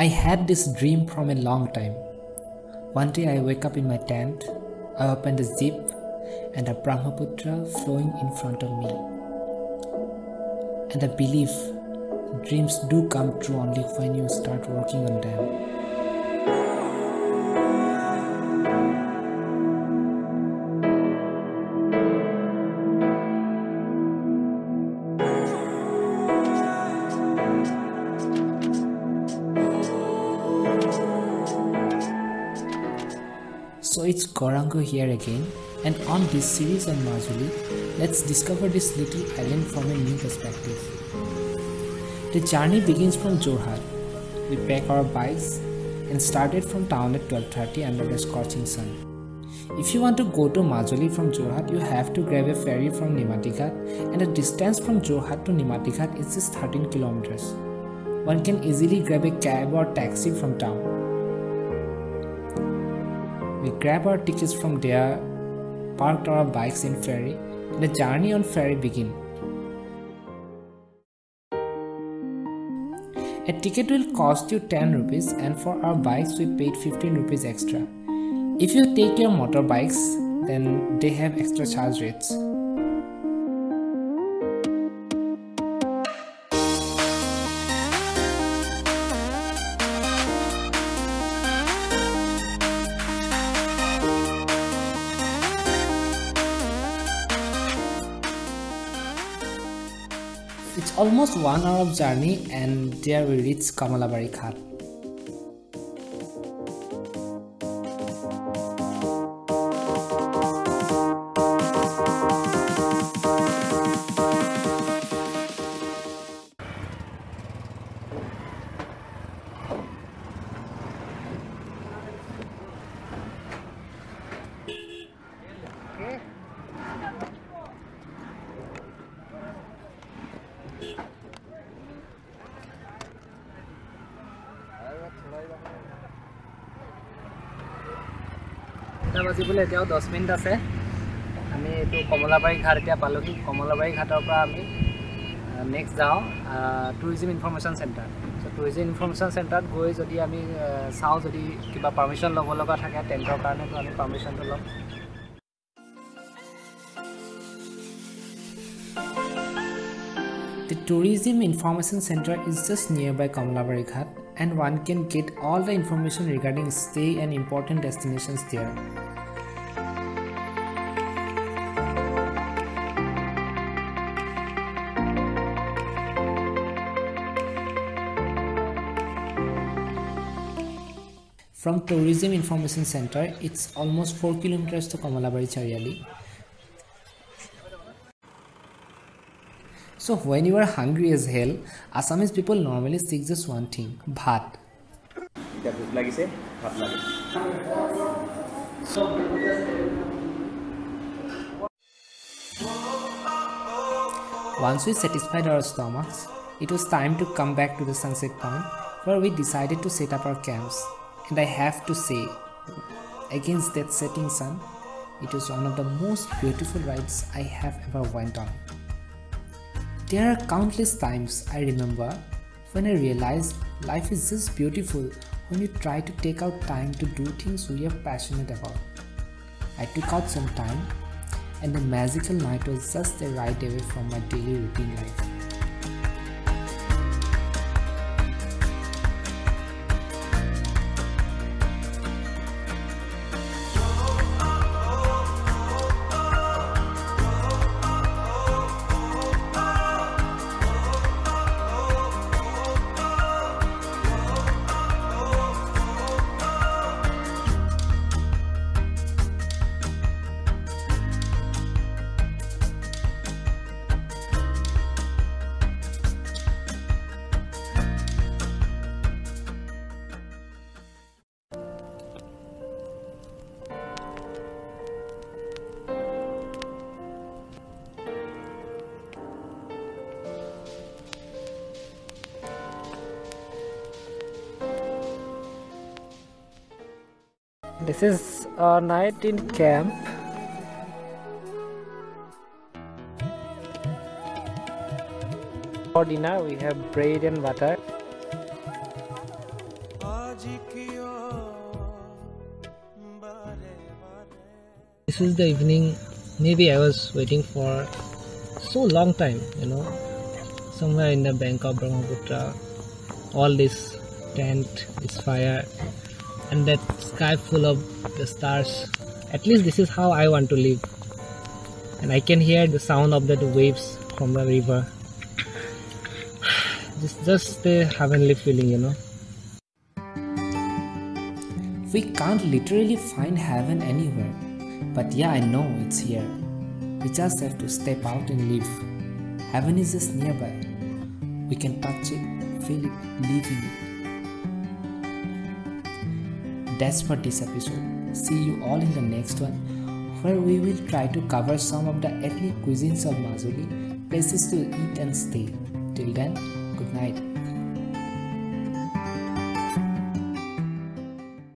I had this dream from a long time. One day I wake up in my tent, I open the zip, and a Brahmaputra flowing in front of me. And I believe dreams do come true only when you start working on them. It's Gouranga here again and on this series on Majuli, let's discover this little island from a new perspective. The journey begins from Jorhat. We pack our bikes and started from town at 12.30 under the scorching sun. If you want to go to Majuli from Jorhat, you have to grab a ferry from Nimatighat and the distance from Jorhat to Nimatighat is just 13 kilometers. One can easily grab a cab or taxi from town. We grab our tickets from there, parked our bikes in ferry, and the journey on ferry begin. A ticket will cost you 10 rupees and for our bikes we paid 15 rupees extra. If you take your motorbikes, then they have extra charge rates. It's almost one hour of journey and there we reach Kamalabari Ghat. এটা বাজিবলৈ এতিয়াও দহ minute আছে। আমি এইটো কমলাবাৰী ঘাট এতিয়া পালোহি। কমলাবাৰী ঘাটৰ পৰা আমি নেক্সট যাওঁ tourism information centre so' tourism information চেণ্টাৰত গৈ যদি আমি চাওঁ যদি কিবা পাৰ্মিশ্যন ল'ব লগা থাকে টেণ্টৰ কাৰণেতো আমি পাৰ্মিশ্যনটো ল'ম। The Tourism Information Center is just nearby Kamalabari Ghat and one can get all the information regarding stay and important destinations there. From Tourism Information Center, it's almost 4 kilometers to Kamalabari Chariali. So when you are hungry as hell, Assamese people normally seek just one thing, bhat. Once we satisfied our stomachs, it was time to come back to the sunset point where we decided to set up our camps. And I have to say, against that setting sun, it was one of the most beautiful rides I have ever went on. There are countless times I remember when I realized life is just beautiful when you try to take out time to do things we are passionate about. I took out some time and the magical night was just a ride away from my daily routine life. this is a night in camp. For dinner we have bread and butter. This is the evening. Maybe i was waiting for so long time you know. Somewhere in the bank of brahmaputra all this tent this fire and that sky full of the stars. At least this is how i want to live. And i can hear the sound of the waves from the river. Just just the heavenly feeling you know. We can't literally find heaven anywhere but yeah i know it's here. We just have to step out and live. Heaven is just nearby. We can touch it feel it live in it that's for this episode. See you all in the next one, where we will try to cover some of the ethnic cuisines of Majuli, places to eat and stay. Till then, good night.